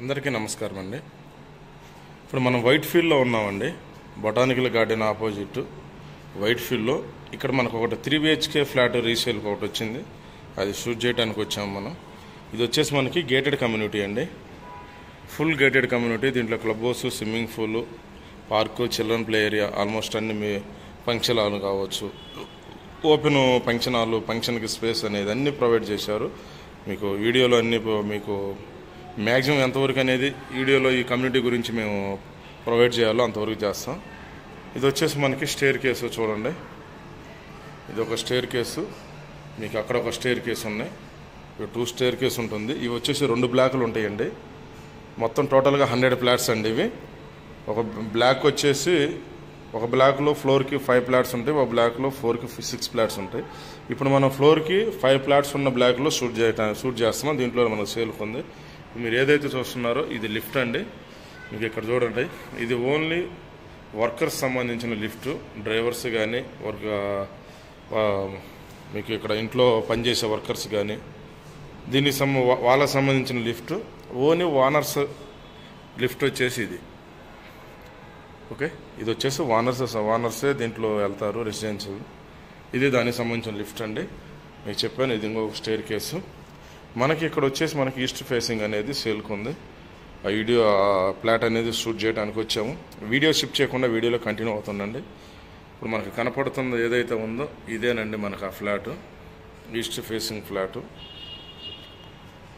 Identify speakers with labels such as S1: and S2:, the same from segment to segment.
S1: అందరికీ నమస్కారం అండి. ఇప్పుడు మనం వైట్ ఫీల్డ్లో ఉన్నామండి. Botanical garden opposite. వైట్ ఫీల్డ్లో ఇక్కడ మనకు ఒకటి త్రీ బిహెచ్కే ఫ్లాట్ రీసేల్కి ఒకటి వచ్చింది. అది షూట్ చేయడానికి వచ్చాము మనం. ఇది వచ్చేసి మనకి గేటెడ్ కమ్యూనిటీ అండి. Full gated community. దీంట్లో club house swimming pool park children play area almost అన్ని మీ ఫంక్షన్ హాల్ కావచ్చు. ఓపెన్ ఫంక్షన్ హాల్ ఫంక్షన్కి స్పేస్ అనేది అన్ని ప్రొవైడ్ చేశారు. మీకు వీడియోలో అన్నీ మీకు మ్యాక్సిమం ఎంతవరకు అనేది వీడియోలో ఈ కమ్యూనిటీ గురించి మేము ప్రొవైడ్ చేయాలో అంతవరకు చేస్తాం. ఇది వచ్చేసి మనకి స్టేర్ కేసు చూడండి. ఇది ఒక స్టేర్ కేసు. మీకు అక్కడ ఒక స్టేర్ కేసు ఉన్నాయి. ఇవి టూ స్టేర్ కేసు ఉంటుంది. ఇవి వచ్చేసి రెండు బ్లాకులు ఉంటాయండి. మొత్తం టోటల్గా హండ్రెడ్ ఫ్లాట్స్ అండి ఇవి. ఒక బ్లాక్ వచ్చేసి ఒక బ్లాక్లో ఫ్లోర్కి ఫైవ్ ప్లాట్స్ ఉంటాయి. ఒక బ్లాక్లో ఫోర్కి సిక్స్ ప్లాట్స్ ఉంటాయి. ఇప్పుడు మనం ఫ్లోర్కి ఫైవ్ ప్లాట్స్ ఉన్న బ్లాక్లో షూట్ చేయటం షూట్ చేస్తున్నాం దీంట్లో మనకు సేల్ ఉంది. మీరు ఏదైతే చూస్తున్నారో ఇది లిఫ్ట్ అండి. మీకు ఇక్కడ చూడండి. ఇది ఓన్లీ వర్కర్స్ సంబంధించిన లిఫ్ట్. డ్రైవర్స్ కానీ వర్క్ మీకు ఇక్కడ ఇంట్లో పనిచేసే వర్కర్స్ కానీ దీనికి సంబ వాళ్ళకి సంబంధించిన లిఫ్ట్. ఓన్లీ ఓనర్స్ లిఫ్ట్ వచ్చేసి ఇది. ఓకే? ఇది వచ్చేసి వానర్స్ వానర్సే దీంట్లో వెళ్తారు రెసిడెన్షియల్. ఇది దానికి సంబంధించిన లిఫ్ట్ అండి. మీకు చెప్పాను ఇది ఇంకొక స్టేర్ కేసు. మనకి ఇక్కడ వచ్చేసి మనకి ఈస్ట్ ఫేసింగ్ అనేది సేల్కు ఉంది. ఆ వీడియో ఆ ప్లాట్ అనేది షూట్ చేయడానికి వచ్చాము. వీడియో షిఫ్ట్ చేయకుండా వీడియోలో కంటిన్యూ అవుతుందండి. ఇప్పుడు మనకు కనపడుతుంది ఏదైతే ఉందో ఇదేనండి మనకు ఆ ఫ్లాట్ ఈస్ట్ ఫేసింగ్ ఫ్లాటు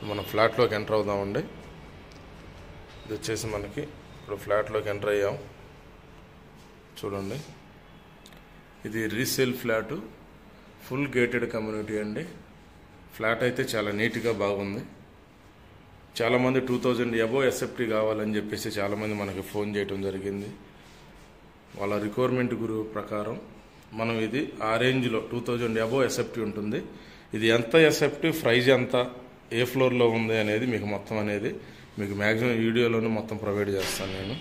S1: మనం ఫ్లాట్లోకి ఎంటర్ అవుదామండి. ఇది వచ్చేసి మనకి ఇప్పుడు ఫ్లాట్లోకి ఎంటర్ అయ్యాం. చూడండి. ఇది resale flat full gated community అండి. ఫ్లాట్ అయితే చాలా నీట్గా బాగుంది. చాలామంది టూ థౌజండ్ ఎబో ఎస్ఎఫ్టీ కావాలని చెప్పేసి చాలామంది మనకి ఫోన్ చేయటం జరిగింది. వాళ్ళ రిక్వైర్మెంట్ గురు ప్రకారం మనం ఇది ఆ రేంజ్లో టూ థౌజండ్ ఎబో ఎస్ఎఫ్టీ ఉంటుంది. ఇది ఎంత ఎస్ఎఫ్టీ ప్రైజ్ ఎంత ఏ ఫ్లోర్లో ఉంది అనేది మీకు మొత్తం అనేది మీకు మ్యాక్సిమం వీడియోలోనే మొత్తం ప్రొవైడ్ చేస్తాను నేను.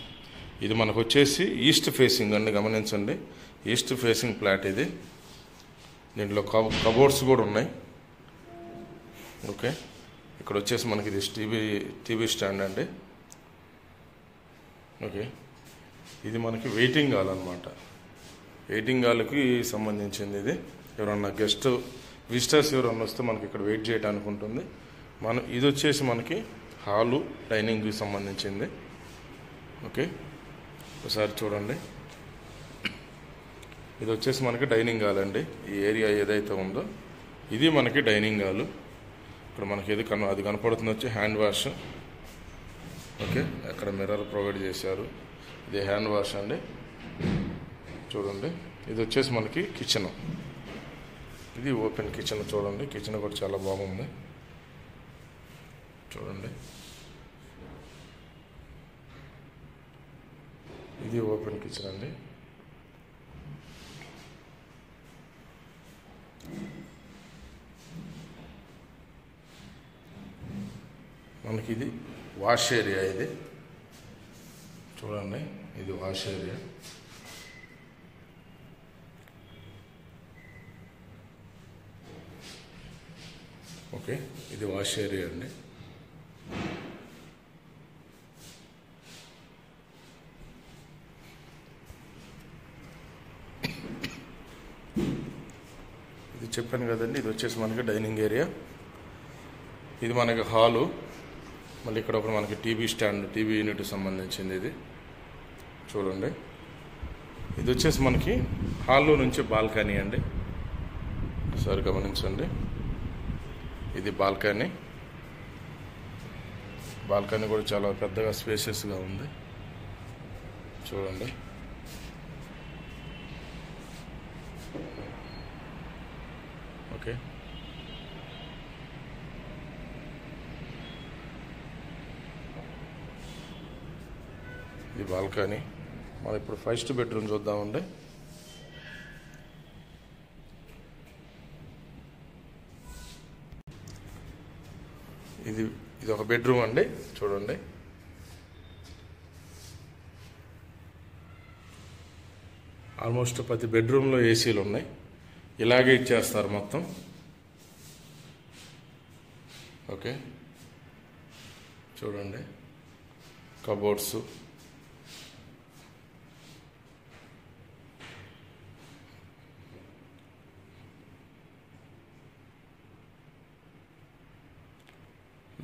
S1: ఇది మనకు వచ్చేసి ఈస్ట్ ఫేసింగ్ అండి గమనించండి. ఈస్ట్ ఫేసింగ్ ప్లాట్ ఇది. దీంట్లో కబోర్డ్స్ కూడా ఉన్నాయి. ఓకే. ఇక్కడ వచ్చేసి మనకి ఇది టీవీ టీవీ స్టాండ్ అండి. ఓకే. ఇది మనకి వెయిటింగ్ హాల్ అనమాట వెయిటింగ్ హాల్కి సంబంధించింది ఇది. ఎవరన్నా గెస్ట్ విజిటర్స్ ఎవరన్నా వస్తే మనకి ఇక్కడ వెయిట్ చేయడానికి ఉంటుంది. మన ఇది వచ్చేసి మనకి హాలు డైనింగ్కి సంబంధించింది. ఓకే. ఒకసారి చూడండి. ఇది వచ్చేసి మనకి డైనింగ్ హాల్ అండి. ఈ ఏరియా ఏదైతే ఉందో ఇది మనకి డైనింగ్ హాలు. ఇక్కడ మనకి ఏది కన అది కనపడుతుంది వచ్చి హ్యాండ్ వాష్ ఓకే అక్కడ మిర్రర్ ప్రొవైడ్ చేశారు. ఇది హ్యాండ్ వాష్ అండి. చూడండి. ఇది వచ్చేసి మనకి కిచెన్ ఇది ఓపెన్ కిచెన్ చూడండి. కిచెన్ కూడా చాలా బాగుంది. చూడండి. ఇది ఓపెన్ కిచెన్ అండి. మనకి ఇది వాష్ ఏరియా ఇది. చూడండి ఇది వాష్ ఏరియా. ఓకే ఇది వాష్ ఏరియా అండి. ఇది చెప్పాను కదండి ఇది వచ్చేసి మనకి డైనింగ్ ఏరియా. ఇది మనకి హాలు. మళ్ళీ ఇక్కడ ఒకటి మనకి టీవీ స్టాండ్ టీవీ యూనిట్ సంబంధించింది ఇది. చూడండి. ఇది వచ్చేసి మనకి హాల్లో నుంచి బాల్కనీ అండి. ఒకసారి గమనించండి. ఇది బాల్కనీ. బాల్కనీ కూడా చాలా పెద్దగా స్పేషియస్గా ఉంది. చూడండి. ఓకే. ఇది బాల్కనీ. మనం ఇప్పుడు ఫస్ట్ బెడ్రూమ్ చూద్దామండి. ఇది ఇది ఒక బెడ్రూమ్ అండి. చూడండి. ఆల్మోస్ట్ ప్రతి బెడ్రూమ్లో ఏసీలు ఉన్నాయి. ఇలాగే ఇచ్చేస్తారు మొత్తం. ఓకే. చూడండి. కబోర్డ్స్.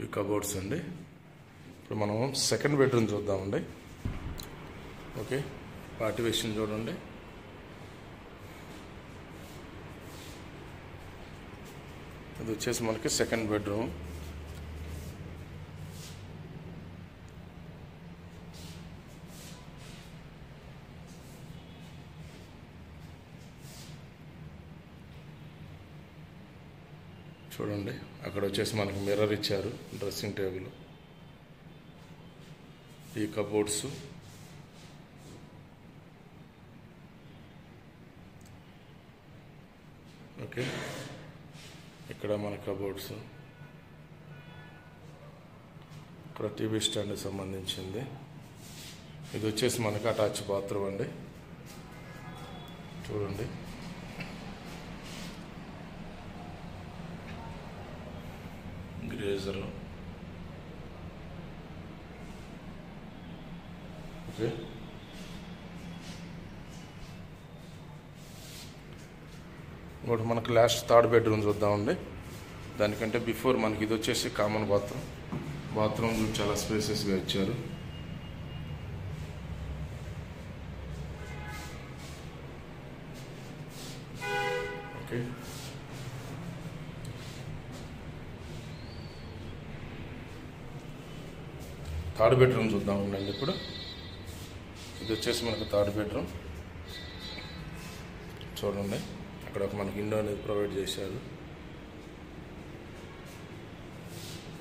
S1: ఇవి కబోర్డ్స్ అండి. ఇప్పుడు మనం సెకండ్ బెడ్రూమ్ చూద్దామండి. ఓకే పార్టివేషన్ చూడండి. ఇది వచ్చేసి మనకి సెకండ్ బెడ్రూమ్ చూడండి. అక్కడ వచ్చేసి మనకి మిర్రర్ ఇచ్చారు డ్రెస్సింగ్ టేబుల్ ఈ కబోర్డ్స్ ఓకే. ఇక్కడ మన కబోర్డ్స్ ఇక్కడ టీవీ స్టాండ్కి సంబంధించింది. ఇది వచ్చేసి మనకి అటాచ్ బాత్రూమ్ అండి. చూడండి. గ్రేజర్ ఓకే ఇప్పుడు మనకు లాస్ట్ థర్డ్ బెడ్రూమ్ చూద్దామండి. దానికంటే బిఫోర్ మనకి ఇది వచ్చేసి కామన్ బాత్రూమ్ బాత్రూమ్ చాలా స్పేసెస్గా ఇచ్చారు. ఓకే థర్డ్ బెడ్రూమ్ చూద్దాం ఉండండి ఇప్పుడు. ఇది వచ్చేసి మనకు థర్డ్ బెడ్రూమ్. చూడండి అక్కడ ఒక మనకి విండో అనేది ప్రొవైడ్ చేశారు.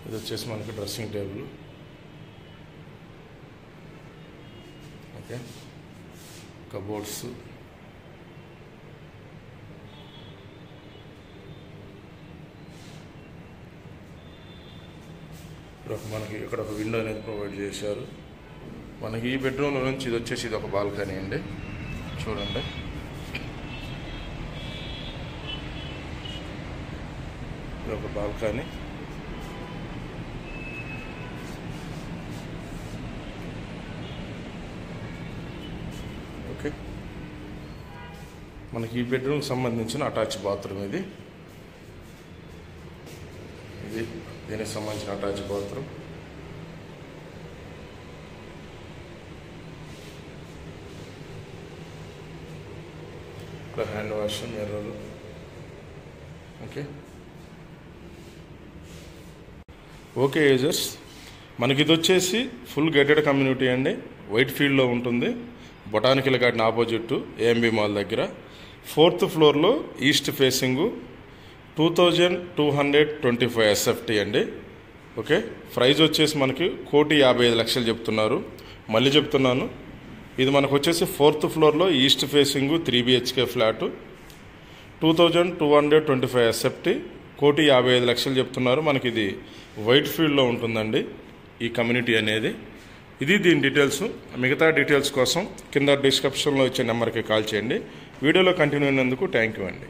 S1: ఇది వచ్చేసి మనకి డ్రెస్సింగ్ టేబుల్ ఓకే. కబోర్డ్స్ మనకి ఇక్కడ ఒక విండో అనేది ప్రొవైడ్ చేశారు. మనకి ఈ బెడ్రూమ్లో నుంచి ఇది వచ్చేసి ఇది ఒక బాల్కనీ అండి. చూడండి. ఇది ఒక బాల్కనీ ఓకే మనకి ఈ బెడ్రూమ్కి సంబంధించిన అటాచ్ బాత్రూమ్ ఇది ఇది. దీనికి సంబంధించిన అటాచ్ బాత్రూమ్. ఇక్కడ hand wash mirror. Okay. Okay users మనకి ఇది వచ్చేసి ఫుల్ గేటెడ్ కమ్యూనిటీ అండి. వైట్ ఫీల్డ్లో ఉంటుంది. Botanical garden opposite AMB mall దగ్గర. ఫోర్త్ ఫ్లోర్లో east facing. Two thousand two hundred twenty five SFT అండి. ఓకే ప్రైజ్ వచ్చేసి మనకి కోటి యాభై ఐదు లక్షలు చెప్తున్నారు. మళ్ళీ చెప్తున్నాను ఇది మనకు వచ్చేసి ఫోర్త్ ఫ్లోర్లో east facing three BHK flat. Two thousand two hundred twenty five SFT కోటి యాభై ఐదు లక్షలు చెప్తున్నారు. మనకి ఇది వైట్ ఫీల్డ్లో ఉంటుందండి ఈ కమ్యూనిటీ అనేది. ఇది దీని డీటెయిల్స్ మిగతా డీటెయిల్స్ కోసం కింద డిస్క్రిప్షన్లో ఇచ్చే నెంబర్కి కాల్ చేయండి. వీడియోలో కంటిన్యూ అయినందుకు థ్యాంక్ యూ అండి.